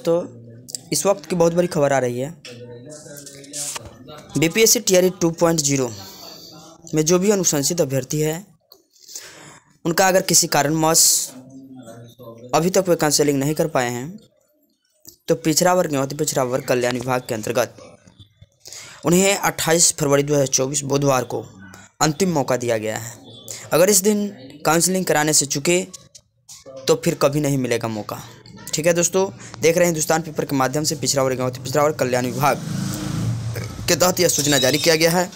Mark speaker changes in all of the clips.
Speaker 1: दोस्तों, इस वक्त की बहुत बड़ी खबर आ रही है। BPSC TRE two point zero में जो भी अनुशंसित अभ्यर्थी है, उनका अगर किसी कारणवश अभी तक वे काउंसलिंग नहीं कर पाए हैं तो पिछड़ा वर्ग एवं पिछड़ा वर्ग कल्याण विभाग के अंतर्गत उन्हें 28 फरवरी 2024 बुधवार को अंतिम मौका दिया गया है। अगर इस दिन काउंसलिंग कराने से चुके तो फिर कभी नहीं मिलेगा मौका। ठीक है दोस्तों, देख रहे हैं हिंदुस्तान पेपर के माध्यम से पिछड़ा वर्ग पिछड़ा वर्ग कल्याण विभाग के तहत यह सूचना जारी किया गया है।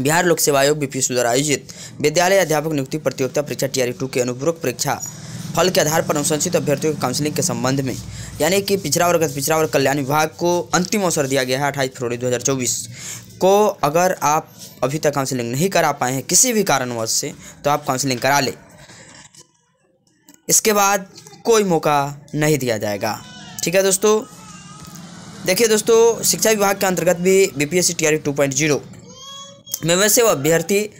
Speaker 1: बिहार लोक सेवा आयोग बीपी द्वारा आयोजित विद्यालय अध्यापक नियुक्ति प्रतियोगिता परीक्षा टीआरई टू के अनुपूरक परीक्षा फल के आधार पर अनुशंसित अभ्यर्थियों के काउंसलिंग के संबंध में, यानी कि पिछड़ा वर्ग पिछड़ा वर्ग कल्याण विभाग को अंतिम अवसर दिया गया है अट्ठाईस फरवरी 2024 को। अगर आप अभी तक काउंसलिंग नहीं करा पाए हैं किसी भी कारणवश से तो आप काउंसलिंग करा लें। इसके बाद कोई मौका नहीं दिया जाएगा। ठीक है दोस्तों? देखिए दोस्तों, शिक्षा विभाग के अंतर्गत भी बी पी एस में वैसे वो अभ्यर्थी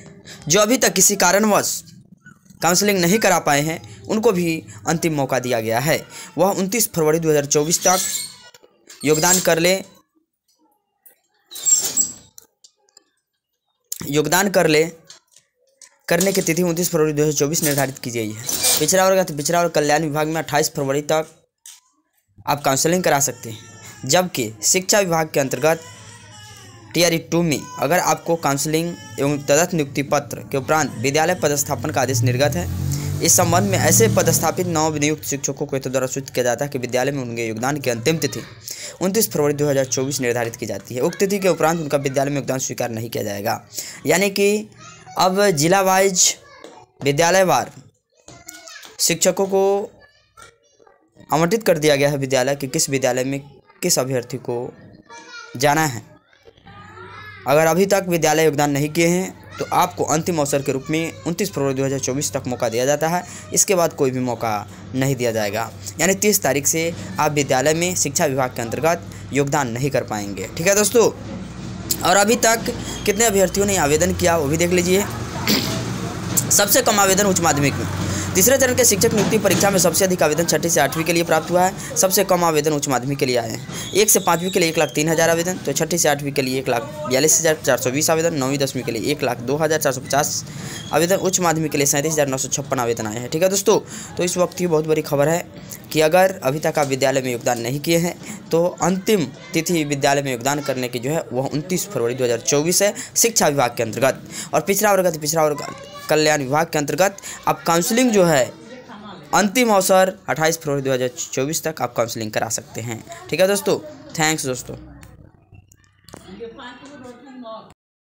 Speaker 1: जो अभी तक किसी कारणवश काउंसलिंग नहीं करा पाए हैं, उनको भी अंतिम मौका दिया गया है। वह 29 फरवरी 2024 तक योगदान कर ले, योगदान कर ले करने की तिथि 29 फरवरी 2024 निर्धारित की गई है। पिछड़ा वर्ग पिछड़ा वर्ग कल्याण विभाग में 28 फरवरी तक आप काउंसलिंग करा सकते हैं। जबकि शिक्षा विभाग के अंतर्गत टी आर टू में अगर आपको काउंसलिंग एवं तदर्थ नियुक्ति पत्र के उपरांत विद्यालय पदस्थापन का आदेश निर्गत है, इस संबंध में ऐसे पदस्थापित नव नियुक्त शिक्षकों को द्वारा सूचित किया जाता है कि विद्यालय में उनके योगदान की अंतिम तिथि उनतीस फरवरी 2024 निर्धारित की जाती है। उक्त तिथि के उपरांत उनका विद्यालय में योगदान स्वीकार नहीं किया जाएगा। यानी कि अब जिला वाइज विद्यालयवार शिक्षकों को आवंटित कर दिया गया है विद्यालय कि किस विद्यालय में किस अभ्यर्थी को जाना है। अगर अभी तक विद्यालय योगदान नहीं किए हैं तो आपको अंतिम अवसर के रूप में 29 फरवरी 2024 तक मौका दिया जाता है। इसके बाद कोई भी मौका नहीं दिया जाएगा। यानी 30 तारीख से आप विद्यालय में शिक्षा विभाग के अंतर्गत योगदान नहीं कर पाएँगे। ठीक है दोस्तों? और अभी तक कितने अभ्यर्थियों ने आवेदन किया वो भी देख लीजिए। सबसे कम आवेदन उच्च माध्यमिक में। तीसरे चरण के शिक्षक नियुक्ति परीक्षा में सबसे अधिक आवेदन छठी से आठवीं के लिए प्राप्त हुआ है। सबसे कम आवेदन उच्च माध्यमिक के लिए आए हैं। एक से पाँचवीं के लिए एक लाख तीन हज़ार आवेदन तो छठी से आठवीं के लिए एक लाख बयालीस हज़ार चार सौ बीस आवेदन, नौवीं, दसवीं के लिए एक लाख दो हज़ार चार सौ पचास आवेदन, उच्च माध्यमिक के लिए सैंतीस हज़ार नौ सौ छप्पन आवेदन आए हैं। ठीक है दोस्तों तो इस वक्त की बहुत बड़ी खबर है। कि अगर अभी तक आप विद्यालय में योगदान नहीं किए हैं तो अंतिम तिथि विद्यालय में योगदान करने की जो है, वह उनतीस फरवरी दो हज़ार चौबीस है, शिक्षा विभाग के अंतर्गत। और पिछड़ा वर्ग पिछड़ा वर्ग कल्याण विभाग के अंतर्गत, आप काउंसलिंग जो है, अंतिम अवसर 28 फरवरी 2024 तक आप काउंसलिंग करा सकते हैं। ठीक है दोस्तों? थैंक्स दोस्तों।